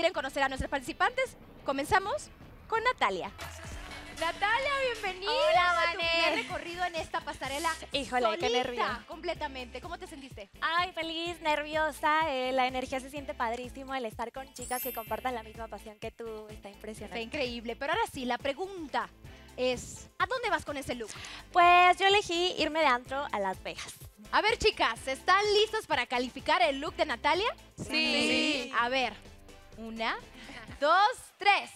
quieren conocer a nuestros participantes, comenzamos con Natalia. Natalia, bienvenida. Hola, a tu recorrido en esta pasarela. Híjole, qué solita, nervio. completamente. ¿Cómo te sentiste? Ay, feliz, nerviosa. eh, la energía se siente padrísimo. El estar con chicas que compartan la misma pasión que tú está Está impresionante. increíble. Pero ahora sí, la pregunta es, ¿a dónde vas con ese look? Pues yo elegí irme de antro a Las Vegas. A ver, chicas, ¿están listas para calificar el look de Natalia? Sí. A ver, una, dos, tres.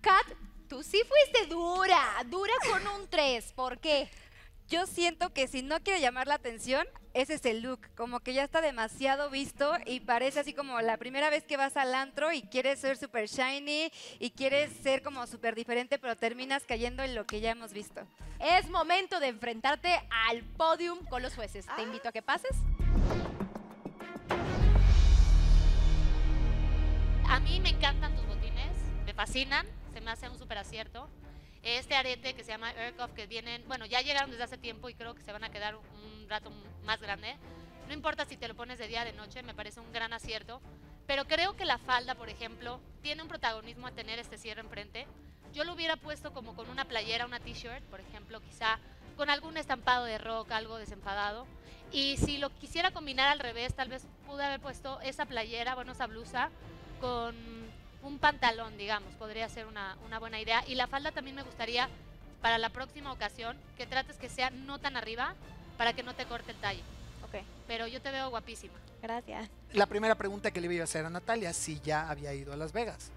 Kat, tú sí fuiste dura, dura con un 3. ¿Por qué? Yo siento que si no quiere llamar la atención, ese es el look. Como que ya está demasiado visto y parece así como la primera vez que vas al antro y quieres ser super shiny y quieres ser como súper diferente, pero terminas cayendo en lo que ya hemos visto. Es momento de enfrentarte al podium con los jueces. Te invito a que pases. A mí me encantan tus botines, me fascinan, se me hace un súper acierto. Este arete que se llama Aircuff, que vienen, bueno, ya llegaron desde hace tiempo y creo que se van a quedar un rato más grande. No importa si te lo pones de día o de noche, me parece un gran acierto. Pero creo que la falda, por ejemplo, tiene un protagonismo a tener este cierre enfrente. Yo lo hubiera puesto como con una playera, una t-shirt, por ejemplo, quizá con algún estampado de rock, algo desenfadado. Y si lo quisiera combinar al revés, tal vez pude haber puesto esa playera, bueno, esa blusa, con un pantalón, digamos, podría ser una, una buena idea. Y la falda también me gustaría, para la próxima ocasión, que trates que sea no tan arriba, para que no te corte el talle. Ok, Pero yo te veo guapísima. gracias. La primera pregunta que le iba a hacer a Natalia, si ya había ido a Las Vegas.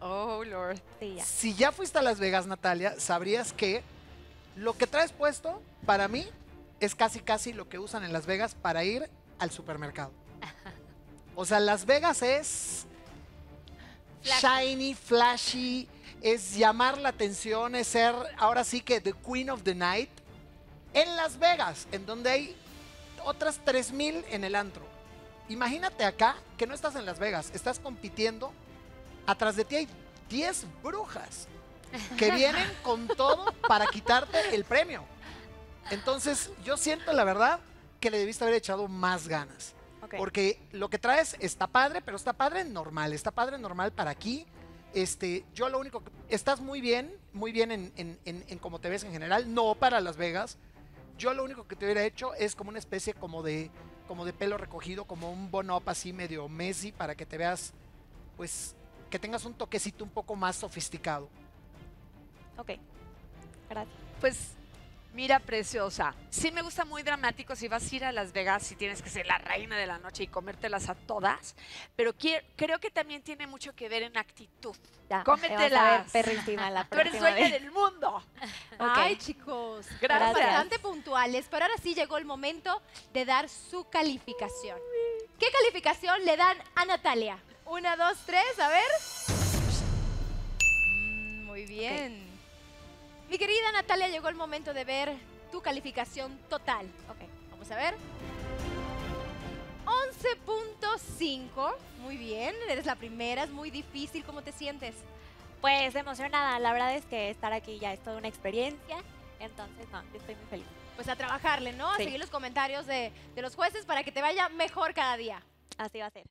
Oh, Lord. Sí, ya. Si ya fuiste a Las Vegas, Natalia, sabrías que lo que traes puesto, para mí, es casi casi lo que usan en Las Vegas para ir al supermercado. O sea, Las Vegas es shiny, flashy, es llamar la atención, es ser ahora sí que the queen of the night en Las Vegas, en donde hay otras 3000 en el antro. Imagínate acá que no estás en Las Vegas, estás compitiendo, atrás de ti hay 10 brujas que vienen con todo para quitarte el premio. Entonces, yo siento la verdad que le debiste haber echado más ganas. Porque lo que traes está padre, pero está padre normal, está padre normal para aquí. Este, yo lo único que. Estás muy bien, muy bien en, en, en, en cómo te ves en general, no para Las Vegas. Yo lo único que te hubiera hecho es como una especie como de, como de pelo recogido, como un bon-up así medio Messi, para que te veas, pues, que tengas un toquecito un poco más sofisticado. Ok, gracias. Pues mira, preciosa. Sí me gusta muy dramático si vas a ir a Las Vegas si tienes que ser la reina de la noche y comértelas a todas, pero quiero- creo que también tiene mucho que ver en actitud. Ya, Cómetelas. a ver perrísima la Tú eres dueña vez. del mundo. Ok. Ay, chicos. Gracias. Bastante puntuales, pero ahora sí llegó el momento de dar su calificación. ¿Qué calificación le dan a Natalia? Una, dos, tres, a ver. Mm, muy bien. Mi querida Natalia, llegó el momento de ver tu calificación total. Ok. Vamos a ver. 11.5. Muy bien, eres la primera, es muy difícil. ¿Cómo te sientes? Pues emocionada, la verdad es que estar aquí ya es toda una experiencia. Entonces, no, yo estoy muy feliz. Pues a trabajarle, ¿no? A seguir los comentarios de, de los jueces para que te vaya mejor cada día. Así va a ser.